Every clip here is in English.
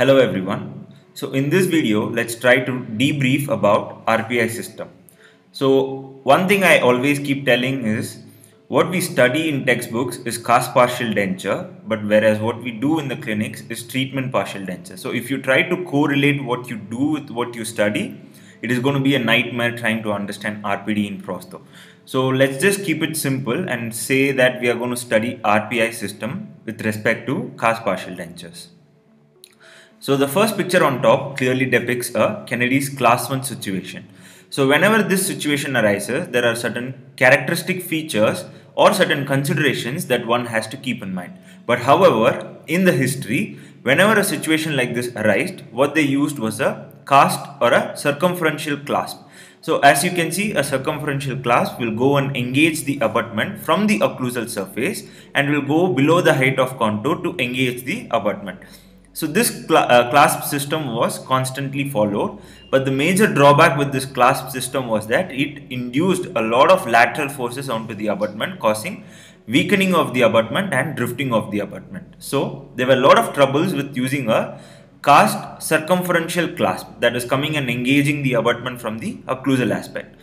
Hello everyone. So in this video, let's try to debrief about RPI system. So one thing I always keep telling is what we study in textbooks is cast partial denture, but whereas what we do in the clinics is treatment partial denture. So if you try to correlate what you do with what you study, it is going to be a nightmare trying to understand RPD in prosto. So let's just keep it simple and say that we are going to study RPI system with respect to cast partial dentures. So the first picture on top clearly depicts a Kennedy's class 1 situation. So whenever this situation arises, there are certain characteristic features or certain considerations that one has to keep in mind. But however, in the history, whenever a situation like this arose, what they used was a cast or a circumferential clasp. So as you can see, a circumferential clasp will go and engage the abutment from the occlusal surface and will go below the height of contour to engage the abutment. So this cl uh, clasp system was constantly followed, but the major drawback with this clasp system was that it induced a lot of lateral forces onto the abutment, causing weakening of the abutment and drifting of the abutment. So there were a lot of troubles with using a cast circumferential clasp that is coming and engaging the abutment from the occlusal aspect.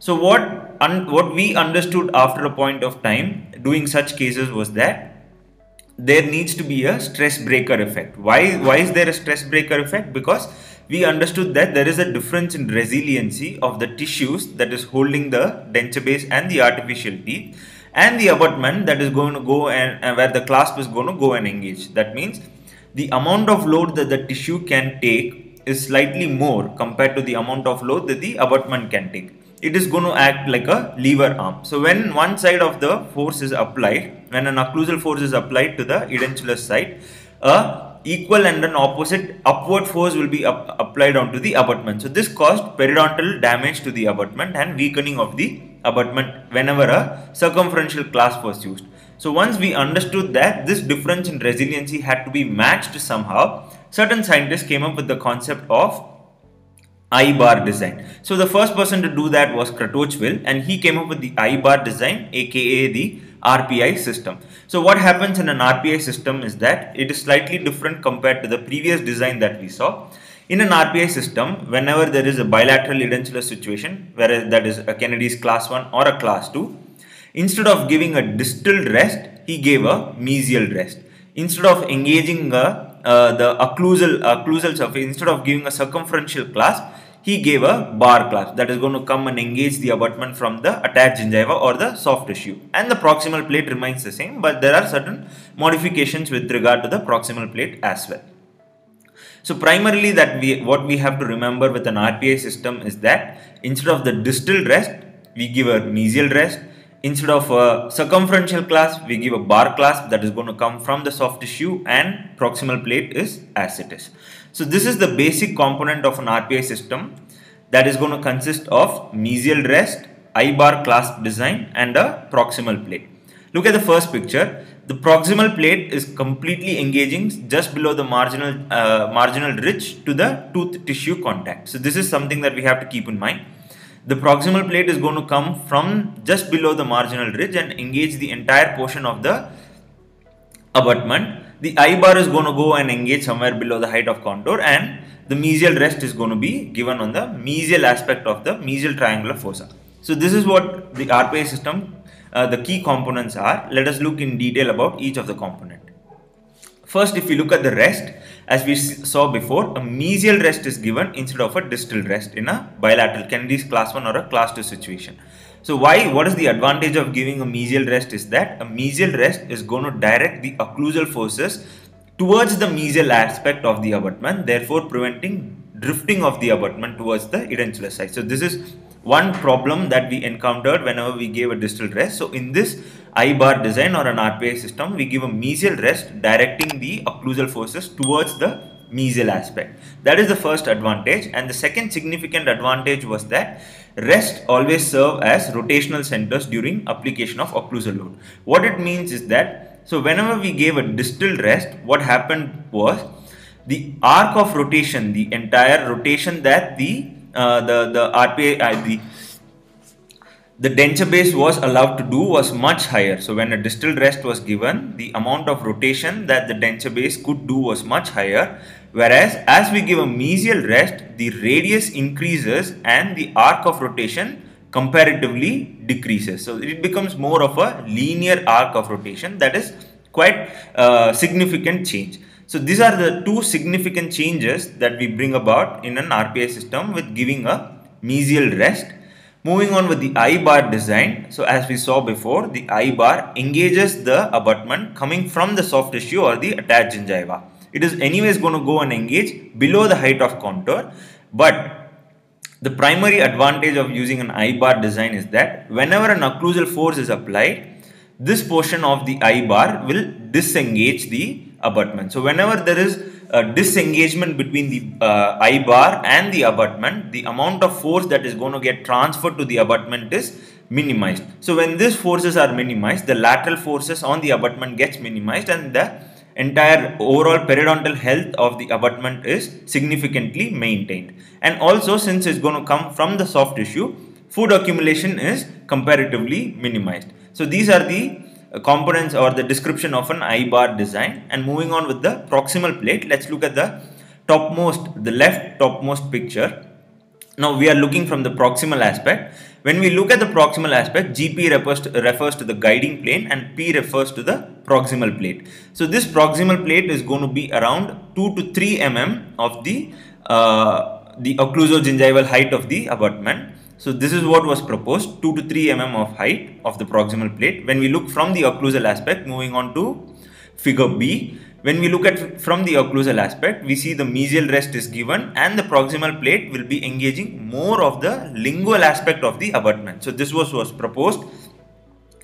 So what what we understood after a point of time doing such cases was that there needs to be a stress breaker effect. Why, why is there a stress breaker effect? Because we understood that there is a difference in resiliency of the tissues that is holding the denture base and the artificial teeth and the abutment that is going to go and where the clasp is going to go and engage. That means the amount of load that the tissue can take is slightly more compared to the amount of load that the abutment can take it is going to act like a lever arm. So when one side of the force is applied, when an occlusal force is applied to the edentulous side, a equal and an opposite upward force will be up applied onto the abutment. So this caused periodontal damage to the abutment and weakening of the abutment whenever a circumferential clasp was used. So once we understood that this difference in resiliency had to be matched somehow, certain scientists came up with the concept of I-bar design. So the first person to do that was Kratochvil and he came up with the I-bar design aka the RPI system. So what happens in an RPI system is that it is slightly different compared to the previous design that we saw. In an RPI system, whenever there is a bilateral edentulous situation, whereas that is a Kennedy's class 1 or a class 2, instead of giving a distal rest, he gave a mesial rest. Instead of engaging a uh, the occlusal, occlusal surface, instead of giving a circumferential clasp, he gave a bar clasp that is going to come and engage the abutment from the attached gingiva or the soft tissue and the proximal plate remains the same but there are certain modifications with regard to the proximal plate as well. So primarily that we what we have to remember with an RPI system is that instead of the distal rest we give a mesial rest instead of a circumferential clasp we give a bar clasp that is going to come from the soft tissue and proximal plate is as it is. So this is the basic component of an RPI system that is going to consist of mesial rest, I-bar clasp design and a proximal plate. Look at the first picture. The proximal plate is completely engaging just below the marginal uh, marginal ridge to the tooth tissue contact. So this is something that we have to keep in mind. The proximal plate is going to come from just below the marginal ridge and engage the entire portion of the abutment the I bar is going to go and engage somewhere below the height of contour and the mesial rest is going to be given on the mesial aspect of the mesial triangular fossa. So this is what the RPI system, uh, the key components are. Let us look in detail about each of the component. First, if we look at the rest, as we saw before, a mesial rest is given instead of a distal rest in a bilateral Kennedy's class 1 or a class 2 situation. So why, what is the advantage of giving a mesial rest is that a mesial rest is going to direct the occlusal forces towards the mesial aspect of the abutment, therefore preventing drifting of the abutment towards the edentulous side. So this is one problem that we encountered whenever we gave a distal rest. So in this I-bar design or an RPI system, we give a mesial rest directing the occlusal forces towards the mesial aspect. That is the first advantage and the second significant advantage was that rest always serve as rotational centers during application of occlusal load. What it means is that, so whenever we gave a distal rest, what happened was the arc of rotation, the entire rotation that the uh, the the RPA uh, the the denture base was allowed to do was much higher. So when a distal rest was given, the amount of rotation that the denture base could do was much higher Whereas as we give a mesial rest, the radius increases and the arc of rotation comparatively decreases. So it becomes more of a linear arc of rotation that is quite uh, significant change. So these are the two significant changes that we bring about in an RPI system with giving a mesial rest. Moving on with the I-bar design. So as we saw before, the I-bar engages the abutment coming from the soft tissue or the attached gingiva. It is anyways going to go and engage below the height of contour. But the primary advantage of using an I-bar design is that whenever an occlusal force is applied, this portion of the I-bar will disengage the abutment. So whenever there is a disengagement between the uh, I-bar and the abutment, the amount of force that is going to get transferred to the abutment is minimized. So when these forces are minimized, the lateral forces on the abutment gets minimized and the entire overall periodontal health of the abutment is significantly maintained. And also since it's going to come from the soft tissue, food accumulation is comparatively minimized. So these are the components or the description of an I-bar design. And moving on with the proximal plate, let's look at the topmost, the left topmost picture. Now we are looking from the proximal aspect. When we look at the proximal aspect, GP refers to, refers to the guiding plane and P refers to the proximal plate. So this proximal plate is going to be around 2 to 3 mm of the uh, the occlusogingival height of the abutment. So this is what was proposed 2 to 3 mm of height of the proximal plate. When we look from the occlusal aspect, moving on to figure B, when we look at from the occlusal aspect, we see the mesial rest is given and the proximal plate will be engaging more of the lingual aspect of the abutment. So this was, was proposed.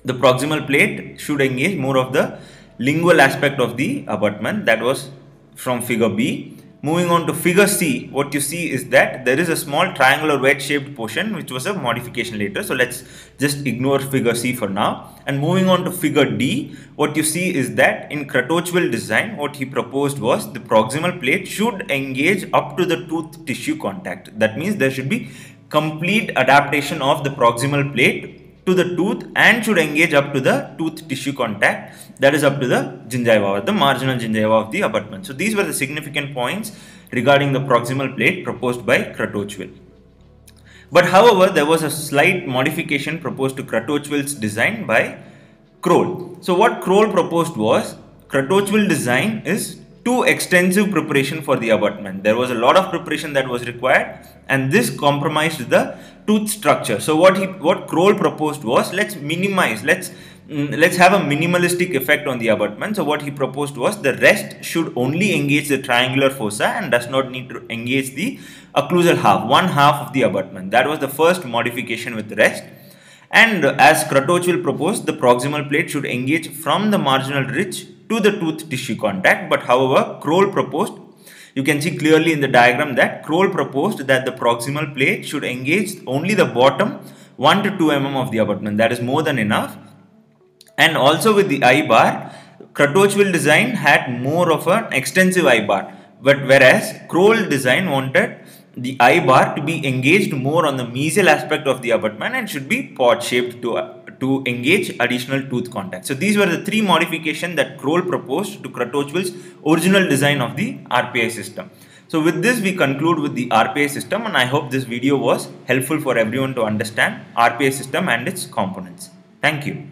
The proximal plate should engage more of the lingual aspect of the abutment that was from figure B. Moving on to figure C, what you see is that there is a small triangular wedge shaped portion which was a modification later. So let's just ignore figure C for now. And moving on to figure D, what you see is that in Kratochvil design, what he proposed was the proximal plate should engage up to the tooth tissue contact. That means there should be complete adaptation of the proximal plate to the tooth and should engage up to the tooth tissue contact that is up to the gingiva or the marginal gingiva of the abutment. So these were the significant points regarding the proximal plate proposed by Kratochvil. But however, there was a slight modification proposed to Kratochvil's design by Kroll. So what Kroll proposed was Kratochvil design is too extensive preparation for the abutment. There was a lot of preparation that was required and this compromised the tooth structure. So what he what Kroll proposed was let's minimize, let's mm, let's have a minimalistic effect on the abutment. So what he proposed was the rest should only engage the triangular fossa and does not need to engage the occlusal half, one half of the abutment. That was the first modification with the rest. And as Kratochvil proposed, the proximal plate should engage from the marginal ridge to the tooth tissue contact. But however, Kroll proposed you can see clearly in the diagram that Kroll proposed that the proximal plate should engage only the bottom 1 to 2 mm of the abutment. That is more than enough. And also with the I-bar, Kratochvil design had more of an extensive I-bar. But whereas Kroll design wanted the I-bar to be engaged more on the mesial aspect of the abutment and should be pod shaped to uh, to engage additional tooth contact. So these were the three modifications that Kroll proposed to Kratochvil's original design of the RPI system. So with this we conclude with the RPI system and I hope this video was helpful for everyone to understand RPI system and its components. Thank you.